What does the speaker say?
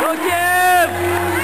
Forgive!